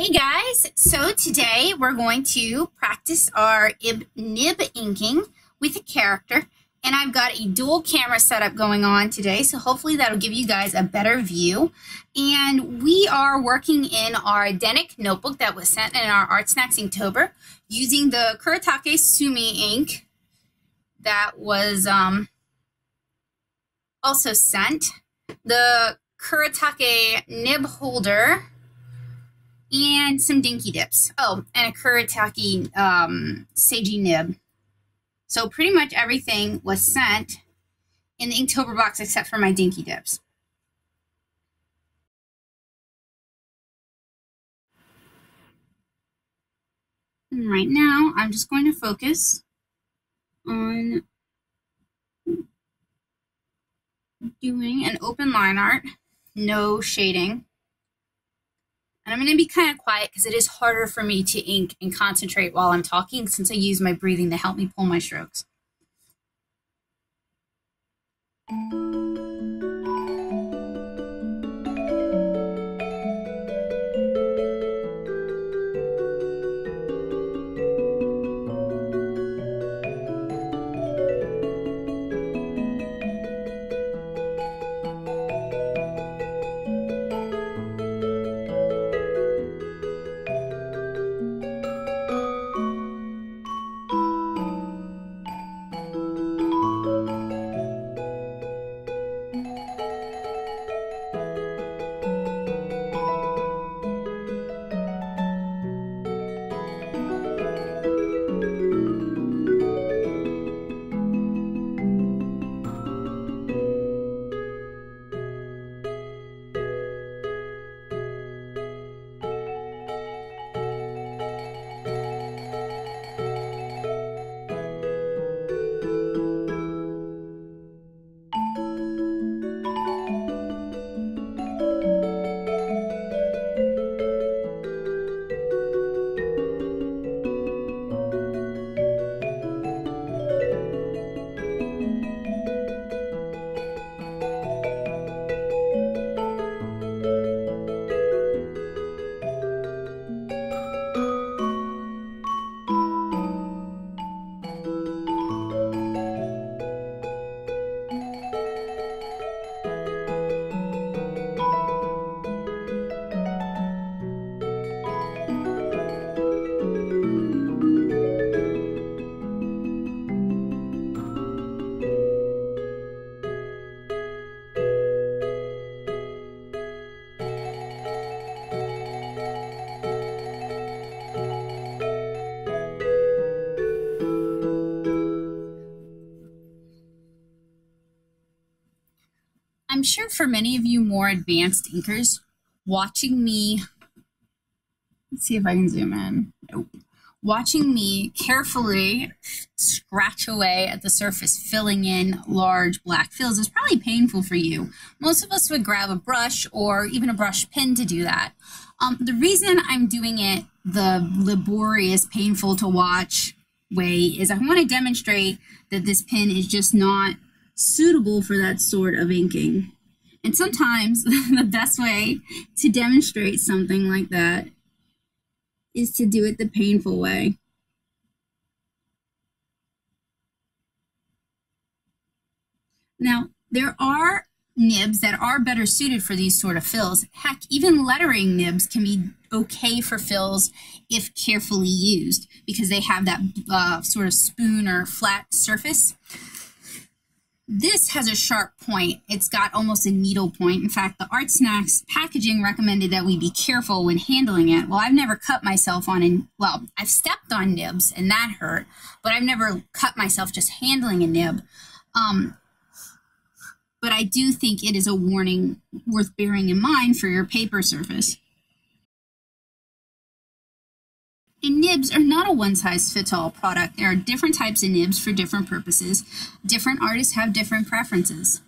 Hey guys, so today we're going to practice our nib inking with a character and I've got a dual camera setup going on today so hopefully that'll give you guys a better view and we are working in our Denik notebook that was sent in our Art Snacks Inktober using the Kuretake Sumi ink that was um, also sent. The Kuretake nib holder and some dinky dips. Oh, and a Kuretake um, Saji nib. So pretty much everything was sent in the Inktober box except for my dinky dips. And right now, I'm just going to focus on doing an open line art, no shading. And I'm going to be kind of quiet because it is harder for me to ink and concentrate while I'm talking since I use my breathing to help me pull my strokes. I'm sure for many of you more advanced inkers, watching me, let's see if I can zoom in. Nope. Watching me carefully scratch away at the surface, filling in large black fills is probably painful for you. Most of us would grab a brush or even a brush pen to do that. Um, the reason I'm doing it the laborious, painful to watch way is I want to demonstrate that this pen is just not suitable for that sort of inking. And sometimes the best way to demonstrate something like that is to do it the painful way. Now, there are nibs that are better suited for these sort of fills. Heck, even lettering nibs can be okay for fills if carefully used because they have that uh, sort of spoon or flat surface. This has a sharp point. It's got almost a needle point. In fact, the Art Snacks packaging recommended that we be careful when handling it. Well, I've never cut myself on, and well, I've stepped on nibs and that hurt, but I've never cut myself just handling a nib. Um, but I do think it is a warning worth bearing in mind for your paper surface. And nibs are not a one-size-fits-all product. There are different types of nibs for different purposes. Different artists have different preferences.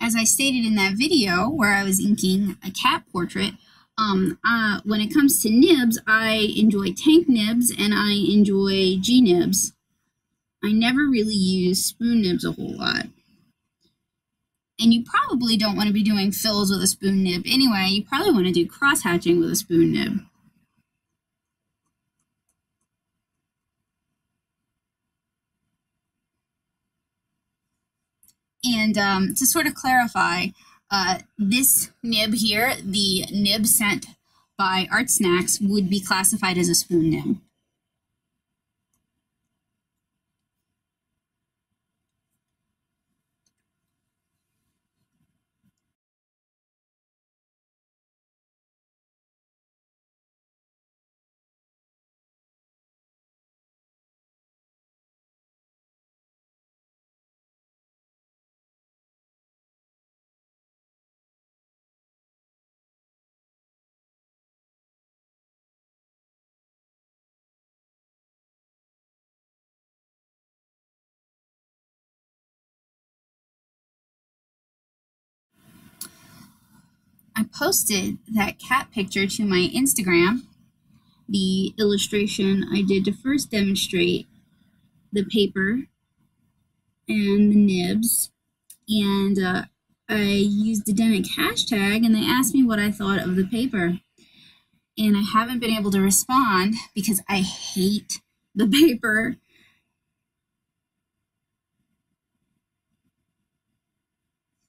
As I stated in that video where I was inking a cat portrait, Um, uh, when it comes to nibs, I enjoy tank nibs and I enjoy G nibs. I never really use spoon nibs a whole lot. And you probably don't want to be doing fills with a spoon nib anyway. You probably want to do cross hatching with a spoon nib. And um, to sort of clarify, uh, this nib here, the nib sent by Art Snacks, would be classified as a spoon nib. I posted that cat picture to my Instagram, the illustration I did to first demonstrate the paper and the nibs. And uh, I used the Denik hashtag and they asked me what I thought of the paper. And I haven't been able to respond because I hate the paper.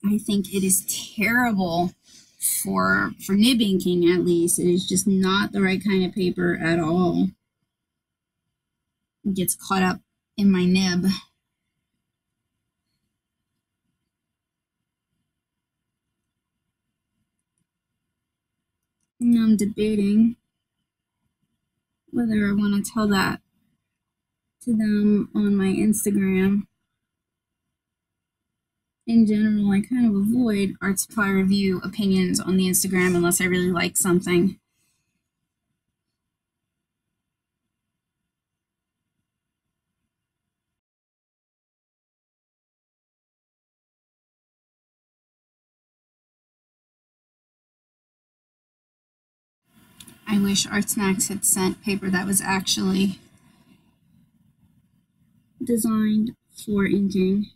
I think it is terrible for for nib at least. It is just not the right kind of paper at all. It gets caught up in my nib. And I'm debating whether I want to tell that to them on my Instagram in general, I kind of avoid art supply review opinions on the Instagram unless I really like something. I wish Art Snacks had sent paper that was actually designed for inking.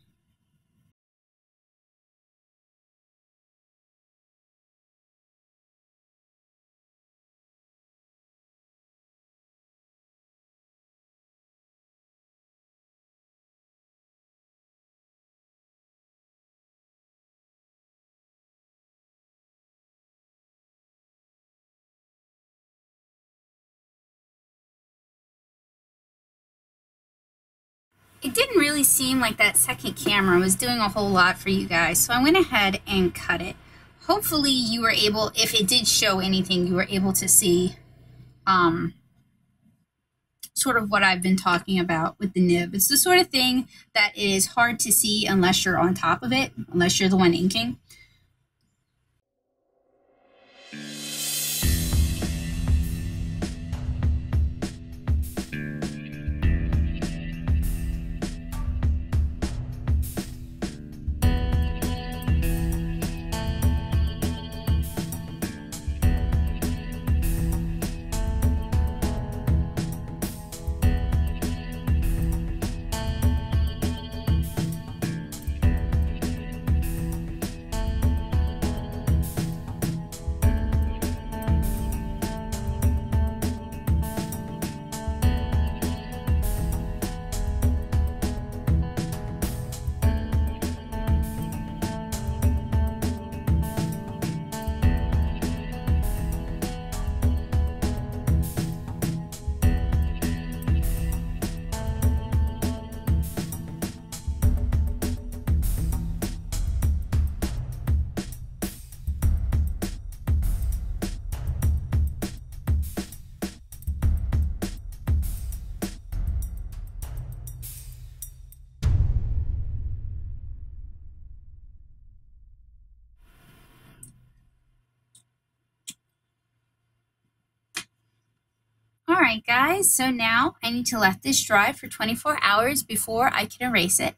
It didn't really seem like that second camera was doing a whole lot for you guys, so I went ahead and cut it. Hopefully you were able, if it did show anything, you were able to see um, sort of what I've been talking about with the nib. It's the sort of thing that is hard to see unless you're on top of it, unless you're the one inking. Guys, so now I need to let this dry for 24 hours before I can erase it.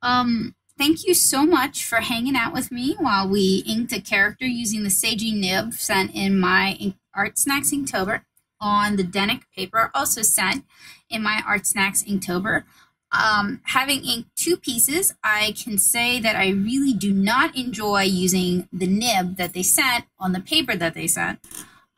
Um, thank you so much for hanging out with me while we inked a character using the Saji nib sent in my Art Snacks Inktober on the Denik paper, also sent in my Art Snacks Inktober. Um, having inked two pieces, I can say that I really do not enjoy using the nib that they sent on the paper that they sent.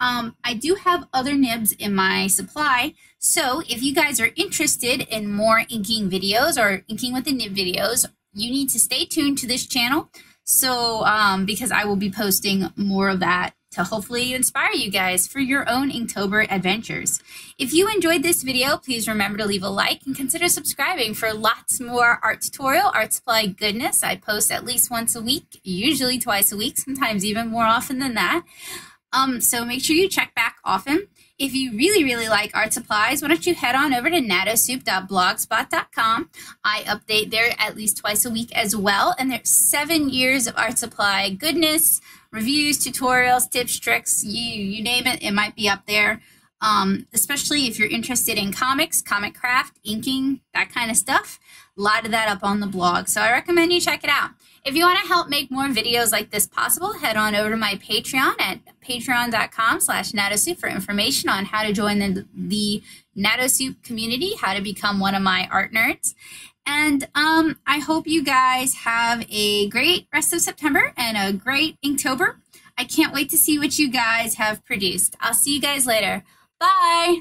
Um, I do have other nibs in my supply, so if you guys are interested in more inking videos or inking with the nib videos, you need to stay tuned to this channel. So, um, because I will be posting more of that to hopefully inspire you guys for your own Inktober adventures. If you enjoyed this video, please remember to leave a like and consider subscribing for lots more art tutorial, art supply goodness. I post at least once a week, usually twice a week, sometimes even more often than that. Um, so make sure you check back often. If you really, really like art supplies, why don't you head on over to nattosoup.blogspot.com. I update there at least twice a week as well. And there's seven years of art supply goodness, reviews, tutorials, tips, tricks, you, you name it, it might be up there. Um, especially if you're interested in comics, comic craft, inking, that kind of stuff. A lot of that up on the blog. So I recommend you check it out. If you want to help make more videos like this possible, head on over to my Patreon at patreon.com slash nattosoup for information on how to join the, the Nattosoup community, how to become one of my art nerds. And um, I hope you guys have a great rest of September and a great Inktober. I can't wait to see what you guys have produced. I'll see you guys later. Bye!